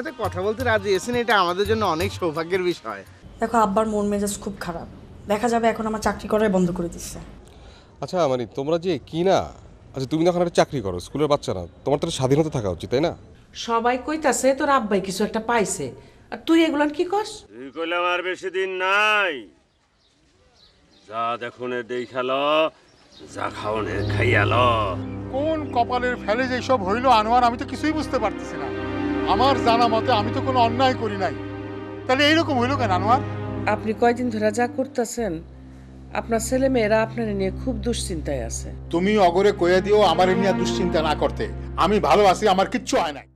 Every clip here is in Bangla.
সাথে কথা বলতে রাজি এসেছেন এটা আমাদের জন্য অনেক সৌভাগ্যের বিষয়। দেখো আব্বার মন মেজাজ খুব খারাপ। দেখা যাবে এখন আমার চাকরি করাই বন্ধ করে দিচ্ছে। আচ্ছা মানে তোমরা যে কি না? আচ্ছা তুমি যখন একটা চাকরি করো স্কুলের বাচ্চা না তোমার তো স্বাধীনতা থাকা উচিত তাই না? সবাই কইতাছে তোর আব্বাই কিছু একটা পাইছে। আর তুই এগুলান কি কস তুই কইলাম আর বেশি দিন নাই। যা দেখুনে দেখাল যা খাওনে খাইয়াল কোন কপালের ফেলে যে সব হইল আনোয়ার আমি তো কিছুই বুঝতে পারতেছি না। আমার জানা মতে আমি তো কোনো অন্যায় করি নাই। তাহলে এইরকম হইল কেন আনোয়ার? আপনি কয়দিন ধরে যা করতেছেন আপনার ছেলে মেয়েরা আপনার নিয়ে খুব দুশ্চিন্তায় আছে। তুমি অগরে কয়ে দিও আমার নিয়ে দুশ্চিন্তা না করতে। আমি ভালো আছি আমার কিচ্ছু হয় নাই।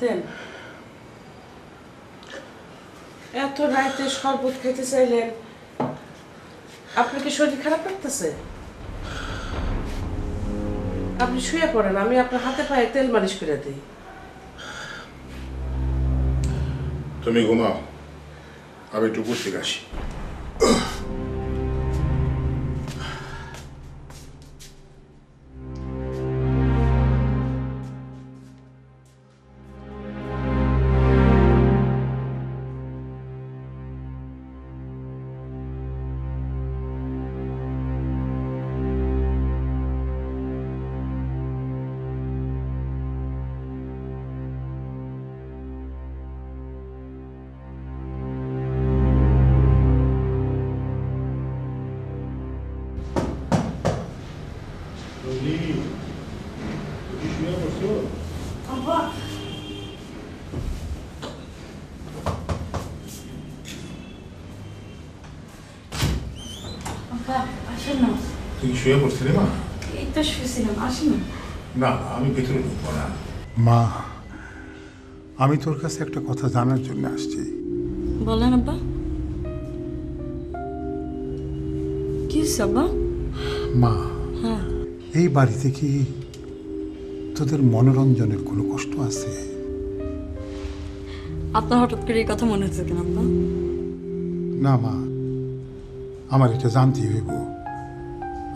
দেন এত রাতে শরবত খেতে চাইলেন আপনার কি শরীর খারাপ লাগতেছে? আপনি শুয়ে পড়েন, আমি আপনার হাতে পায়ে তেল মালিশ করে দিই। তুমি ঘুমাও, আমি একটু বুঝতে আসি। আসেন না। তুই শুয়ে পড়ছিলি মা এই তো শুয়েছিলাম আসেন না। না আমি ভেতরে ঢুকবো না। মা আমি তোর কাছে একটা কথা জানার জন্য আসছি। বলেন আব্বা। কি আব্বা? মা হ্যাঁ। এই বাড়িতে কি তোদের মনোরঞ্জনের কোনো কষ্ট আছে? আপনার হঠাৎ করে এই কথা মনে হচ্ছে কেন আব্বা? না মা আমার এটা জানতেই হইব।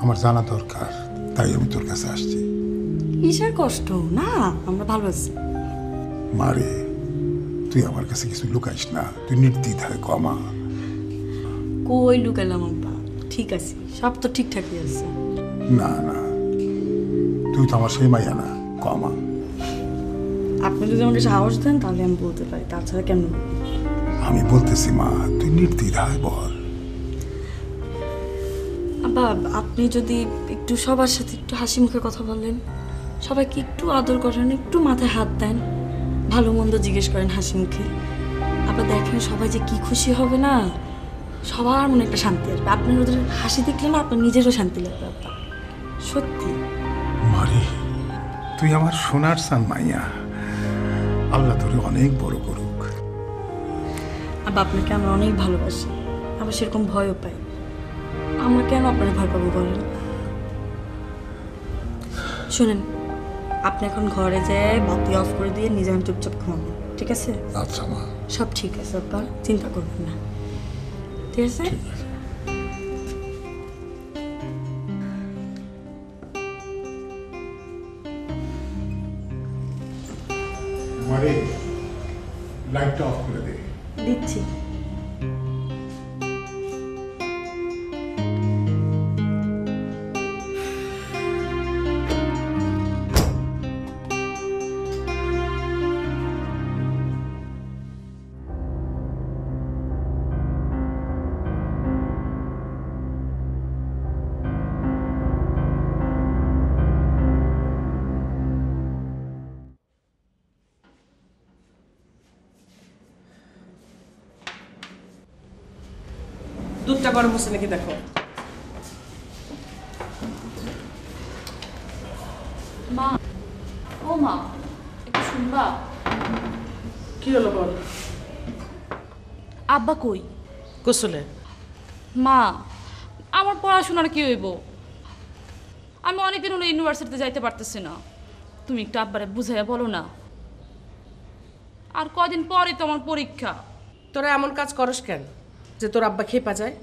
আমার জানা দরকার তাই আমি তোর কাছে আসছি। কিসের কষ্ট? না আমরা ভালো আছি। মারে তুই আমার কাছে কিছু লুকাইস না তুই নির্দ্বিধায় কমা কই লুকাইলাম আব্বা ঠিক আছে সব তো ঠিকঠাকই আছে। না না তুই তো আমার সেই মাইয়া না কমা আপনি যদি আমাকে সাহস দেন তাহলে আমি বলতে পারি তাছাড়া কেন আমি বলতেছি মা তুই নির্দ্বিধায় বল। আপনি যদি একটু সবার সাথে একটু হাসি মুখে কথা বলেন। সবাইকে একটু আদর করেন একটু মাথায় হাত দেন। ভালো মন্দ জিজ্ঞেস করেন হাসি মুখে। আবার দেখেন সবাই যে কি খুশি হবে না? সবার মনে একটা শান্তি আসবে। আপনার ওদের হাসি দেখলে না আপনার নিজেরও শান্তি লাগবে আপনার। সত্যি। মারে তুই আমার সোনার সান মাইয়া। আল্লাহ তোরে অনেক বড় করুক। আব্বা আপনাকে আমরা অনেক ভালোবাসি। আবার সেরকম ভয়ও পাই। আমরা কেন আপনার ভয় পাবো বলেন? শুনেন আপনি এখন ঘরে যেয়ে বাতি অফ করে দিয়ে নিজে আমি চুপচাপ ঘুমাবেন ঠিক আছে? আচ্ছা মা। সব ঠিক আছে আপনার চিন্তা করবেন না। ঠিক আছে। গরম হচ্ছে নাকি দেখো? মা ও মা একটু শুনবা? কি হলো বল? আব্বা কই? গোসলে। মা আমার পড়াশোনার কি হইব? আমি অনেকদিন হলো ইউনিভার্সিটিতে যাইতে পারতেছি না। তুমি একটু আব্বারে বুঝাইয়া বলো না। আর কদিন পরে তো আমার পরীক্ষা। তোরা এমন কাজ করস কেন? যে তোর আব্বা খেপা যায়?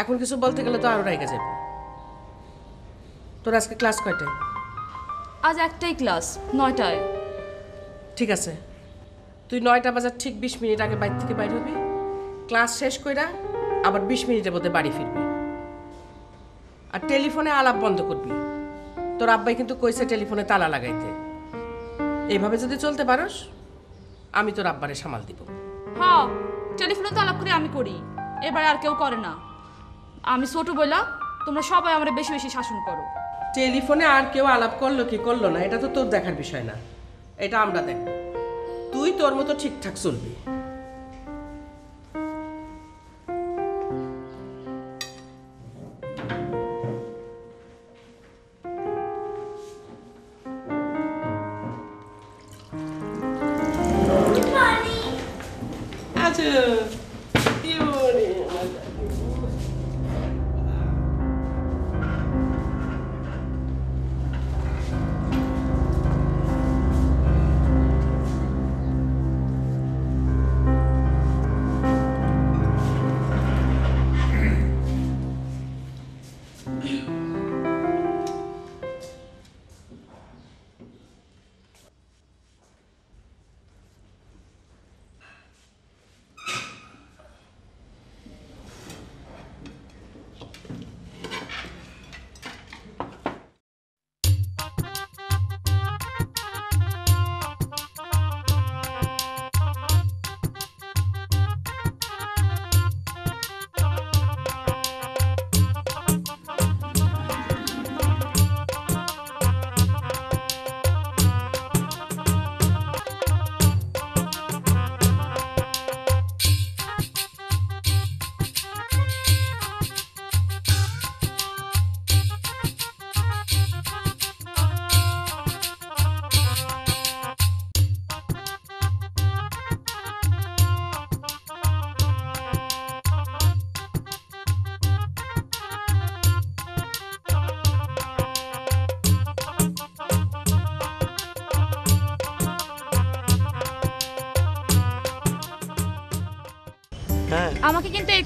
এখন কিছু বলতে গেলে তো আরও রেগে যাবে। তোর আজকে ক্লাস কয়টায়? আজ একটাই ক্লাস নয়টায়। ঠিক আছে। তুই নয়টা বাজার ঠিক বিশ মিনিট আগে বাড়ি থেকে বাইর হবি ক্লাস শেষ কইরা আবার বিশ মিনিটের মধ্যে বাড়ি ফিরবি। আর টেলিফোনে আলাপ বন্ধ করবি। তোর আব্বাই কিন্তু কইছে টেলিফোনে তালা লাগাইতে। এইভাবে যদি চলতে পারস আমি তোর আব্বারে সামাল দিব। হ্যাঁ টেলিফোনে তো আলাপ করে আমি করি। এবারে আর কেউ করে না। আমি ছোট বইলা তোমরা সবাই আমার বেশি বেশি শাসন করো। টেলিফোনে আর কেউ আলাপ করল কি করল না, এটা তো তোর দেখার বিষয় না। এটা আমরা দেখ। তুই তোর মতো ঠিকঠাক চলবি। হ্যাঁ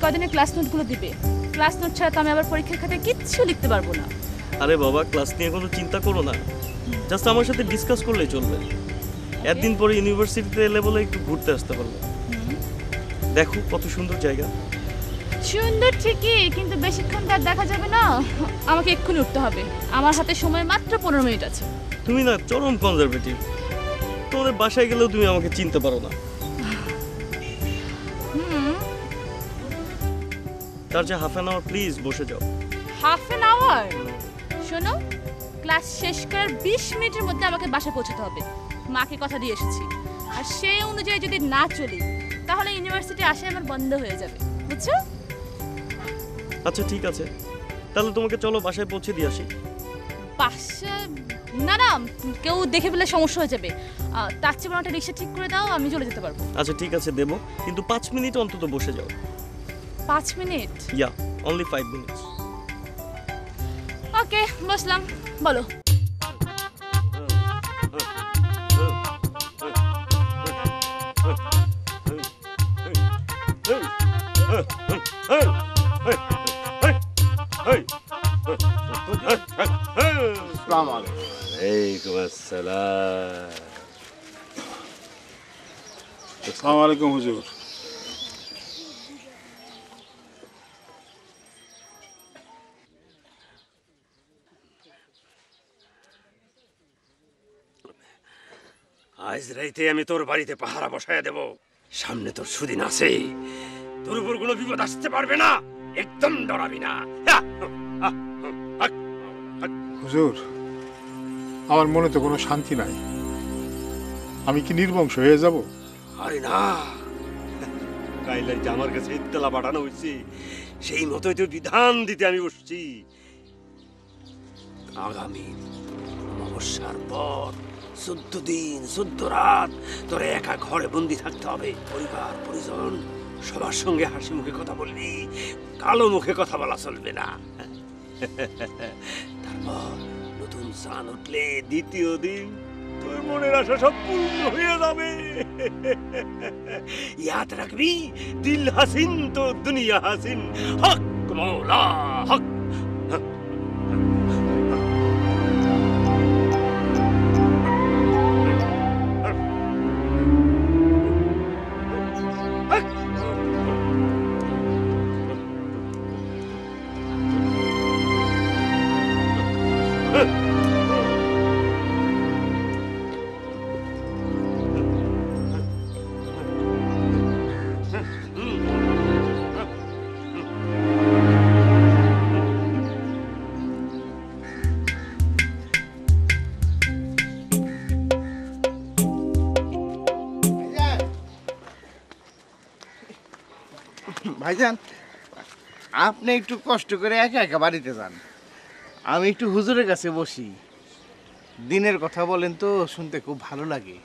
কদিনে ক্লাস নোটগুলো দিবে। ক্লাস নোট ছাড়া তো আমি আবার পরীক্ষার খাতায় কিচ্ছু লিখতে পারব না। আরে বাবা ক্লাস নিয়ে কোনো চিন্তা করো না। জাস্ট আমার সাথে ডিসকাস করলেই চলবে। একদিন পরে ইউনিভার্সিটিতে এলে বলে একটু ঘুরতে আসতে পারব। দেখো কত সুন্দর জায়গা। সুন্দর ঠিকই কিন্তু বেশিক্ষণ তার দেখা যাবে না। আমাকে এক্ষুনি উঠতে হবে। আমার হাতে সময় মাত্র পনেরো মিনিট আছে। তুমি না চরম কনজারভেটিভ তোমাদের বাসায় গেলেও তুমি আমাকে চিনতে পারো না। তার যে হাফ অ্যান আওয়ার প্লিজ বসে যাও। হাফ অ্যান আওয়ার শোনো ক্লাস শেষ করার বিশ মিনিটের মধ্যে আমাকে বাসা পৌঁছাতে হবে। মাকে কথা দিয়ে এসেছি। আর সেই অনুযায়ী যদি না চলি তাহলে ইউনিভার্সিটি আসে আমার বন্ধ হয়ে যাবে। বুঝছ? আচ্ছা ঠিক আছে। তাহলে তোমাকে চলো বাসায় পৌঁছে দিয়ে আসি। বাসা না না কেউ দেখে ফেলে সমস্যা হয়ে যাবে। তার চেয়ে বরং একটা রিক্সা ঠিক করে দাও আমি চলে যেতে পারব। আচ্ছা ঠিক আছে দেবো। কিন্তু পাঁচ মিনিট অন্তত বসে যাও। পাঁচ minute yeah only five minutes okay বসলাম বলো আসসালামু আলাইকুম ওয়ালাইকুম আসসালাম আসসালামু আলাইকুম হুজুর আজ রাইতে আমি তোর বাড়িতে পাহারা বসায় দেব। সামনে তোর সুদিন আছে। তোর উপর কোনো বিপদ আসতে পারবে না। একদম ডরাবি না। হুজুর আমার মনে তো কোনো শান্তি নাই। আমি কি নির্বংশ হয়ে যাব? আরে না। কাইলাই যে আমার কাছে ইত্তেলা পাঠানো হয়েছে সেই মতোই তো বিধান দিতে আমি বসছি। আগামী অমাবস্যার পর চোদ্দ দিন চোদ্দ রাত। তোরে একা ঘরে বন্দি থাকতে হবে। পরিবার, পরিজন, সবার সঙ্গে হাসি মুখে কথা বলবি কালো মুখে কথা বলা চলবে না। তারপর নতুন চান উঠলে দ্বিতীয় দিন তোর মনের আশা সব পূর্ণ হয়ে যাবে। ইয়াদ রাখবি, দিল হাসিন তো দুনিয়া হাসিন। হক মৌলা, হক ভাইজান, আপনি একটু কষ্ট করে একা একা বাড়িতে যান। আমি একটু হুজুরের কাছে বসি। দিনের কথা বলেন তো, শুনতে খুব ভালো লাগে।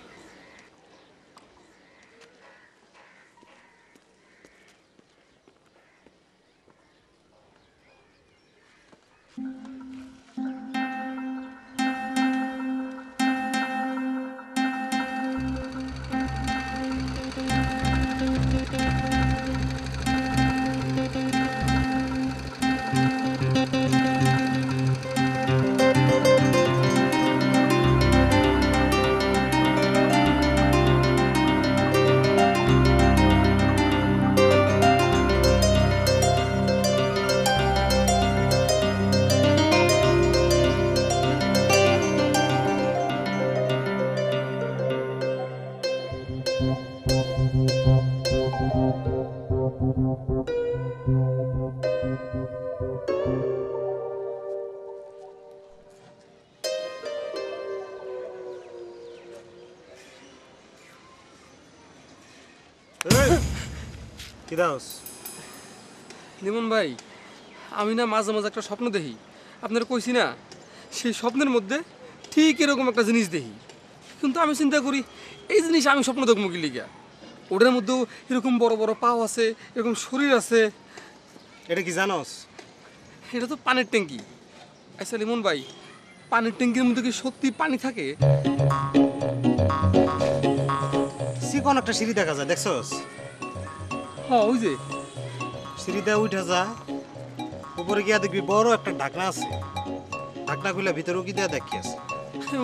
কি দাস? লিমন ভাই আমি না মাঝে মাঝে একটা স্বপ্ন দেখি। আপনার কইছি না সেই স্বপ্নের মধ্যে ঠিক এরকম একটা জিনিস দেখি। কিন্তু আমি চিন্তা করি এই জিনিস আমি স্বপ্ন দেখব কি লিগা? ওটার মধ্যেও এরকম বড় বড় পাও আছে এরকম শরীর আছে। এটা কি জানোস? এটা তো পানির ট্যাঙ্কি। আচ্ছা লিমন ভাই পানির ট্যাঙ্কির মধ্যে কি সত্যি পানি থাকে? চিকন একটা সিঁড়ি দেখা যায় দেখছস? হ্যাঁ ওই যে। সিঁড়িতে উঠে যা। উপরে গিয়া দেখবি বড় একটা ঢাকনা আছে। ঢাকনা খুলে ভিতরে কি দেয়া দেখি আছে।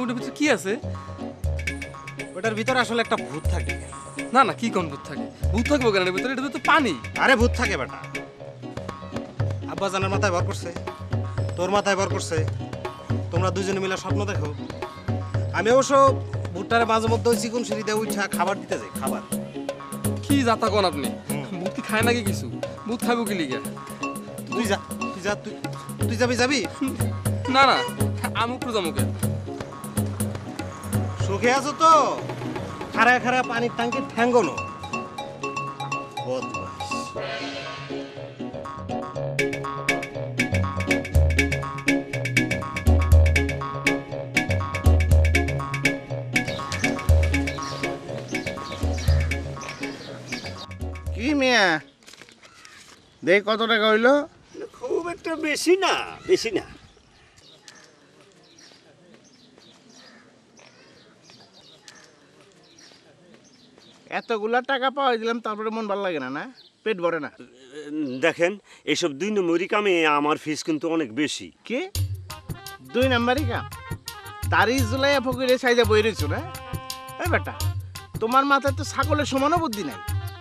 ওটার ভিতরে কি আছে? ওটার ভিতরে আসলে একটা ভূত থাকে। না না কি কোন ভূত থাকে? ভূত থাকব কেন? ভিতরে এটা তো পানি। আরে ভূত থাকে বেটা। আব্বা জানার মাথায় ভর করছে। তোর মাথায় ভর করছে। তোমরা দুজনে মিলে স্বপ্ন দেখো। আমি অবশ্য ভুট্টারে মাঝে মধ্যে চিকন সিঁড়িতে উঠা খাবার দিতে যাই খাবার। কি যাতা কোন আপনি? খায় নাকি কিছু? বুধ খাব কি লিগে? তুই যা তুই যা তুই তুই যাবি যাবি? না না আমি উপরে যাব কেন সুখে আছো তো? খারা খারা পানির ট্যাঙ্কি ঠ্যাঙ্গনো কি মিয়া? দেখ কত টাকা হইল? খুব একটা বেশি না বেশি না। এতগুলা টাকা পাওয়া দিলাম তারপরে মন ভালো লাগে না না? পেট ভরে না। দেখেন এইসব দুই নম্বরই কামে আমার ফিস কিন্তু অনেক বেশি। কি? দুই নাম্বারই কাম? তারই জুলাই ফকিরে সাইজা বই রয়েছো না? এই বেটা তোমার মাথায় তো ছাগলের সমানও বুদ্ধি নাই।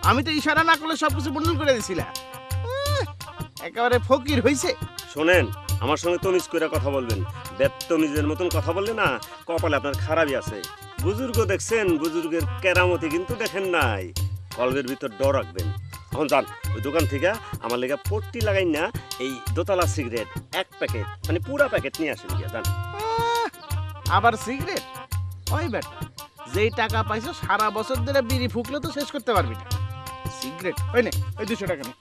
আমি তো ইশারা না করলে সব কিছু বন্ডল করে দিছিলাম একেবারে ফকির হইছে। শোনেন আমার সঙ্গে তমিজ করে কথা বলবেন। বেতমিজের মতন কথা বললে না কপালে আপনার খারাপই আছে। বুজুর্গ দেখছেন বুজুর্গের কেরামতি কিন্তু দেখেন নাই। কলবের ভিতর ডর রাখবেন। এখন যান ওই দোকান থেকে আমার লেগে পট্টি লাগাই না এই দোতলা সিগারেট এক প্যাকেট মানে পুরা প্যাকেট নিয়ে আসেন গিয়া যান। আবার সিগারেট? ওই বেটা যেই টাকা পাইছো সারা বছর ধরে বিড়ি ফুকলে তো শেষ করতে পারবি না। সিগারেট। ওই নে ওই দুশো টাকা নে।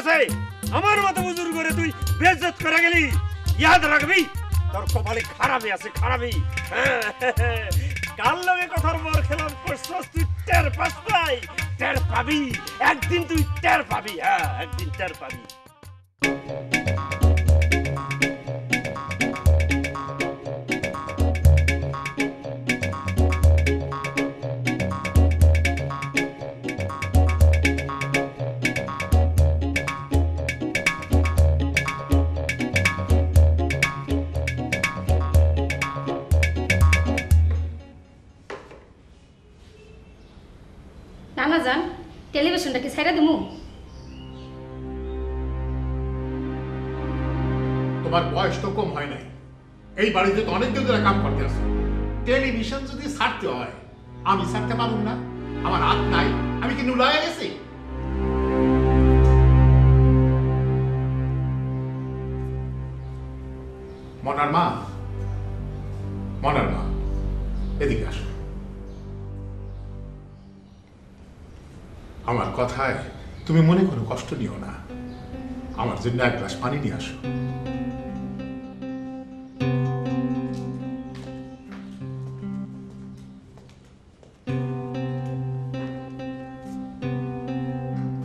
আছে, আমার মতো করে তুই বেজত করে গেলি। ইয়াদ রাখবি? তোর কপালে খারাপই আছে, খারাপই। কাল লগে কথার পর খেলাম করছস তুই? টের পাস টের পাবি। একদিন তুই টের পাবি হ্যাঁ একদিন টের পাবি। কি ছাইরা দিমু। তোমার বয়স তো কম হয় নাই। এই বাড়িতে তো অনেক দিন ধরে কাম করতে আসো। টেলিভিশন যদি ছাড়তে হয়, আমি ছাড়তে পারুম না। আমার হাত নাই, আমি কি নুলায় গেছি? কথায় তুমি মনে করো কষ্ট নিও না। আমার জন্য এক গ্লাস পানি নিয়ে আসো।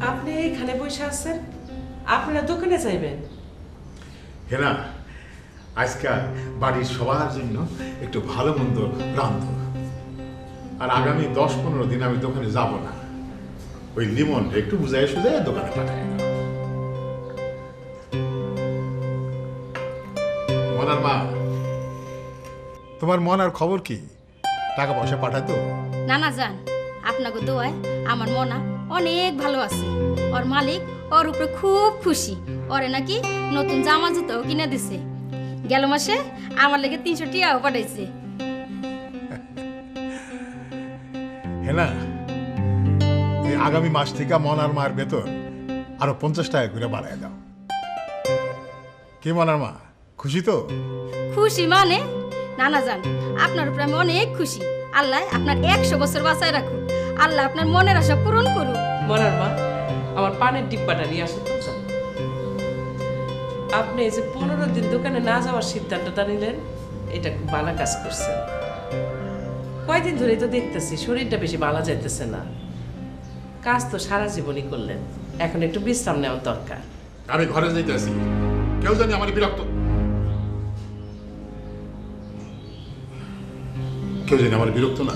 আপনি এইখানে বসে আছেন? আপনারা দোকানে যাইবেন? হেনা আজকাল বাড়ির সবার জন্য একটু ভালো মন্দ রান্ধ আর আগামী দশ পনেরো দিন আমি দোকানে যাব না। ওই লিমন একটু বুঝাই সুঝাই দোকানে পাঠাই মনার মা? তোমার মনার খবর কি? টাকা পয়সা পাঠাতো না না যান আপনাকে দোয়ায় আমার মনা অনেক ভালো আছে। ওর মালিক ওর উপরে খুব খুশি। ওরে নাকি নতুন জামা জুতাও কিনে দিছে। গেল মাসে আমার লেগে তিনশো টিয়াও পাঠাইছে। এই আগামী মাস থেকে মনার মার বেতন আরও পঞ্চাশ টাকা করে বাড়ায় দাও। কি মনার মা? খুশি তো? খুশি মানে? নানা যান আপনার উপরে আমি অনেক খুশি। আল্লাহ আপনার একশো বছর বাঁচায় রাখুন আল্লাহ আপনার মনের আশা পূরণ করুন মরার মা আমার পানের ডিব্বাটা নিয়ে আসো তো আপনি এই যে পনেরো দিন দোকানে না যাওয়ার সিদ্ধান্তটা নিলেন এটা খুব ভালো কাজ করছেন। কয়দিন ধরেই তো দেখতেছি শরীরটা বেশি ভালো যাইতেছে না। কাজ তো সারা জীবনই করলেন। এখন একটু বিশ্রাম নেওয়ার দরকার। আমি ঘরে যেতে আসি কেউ জানি আমার বিরক্ত। কেউ জানি আমার বিরক্ত না।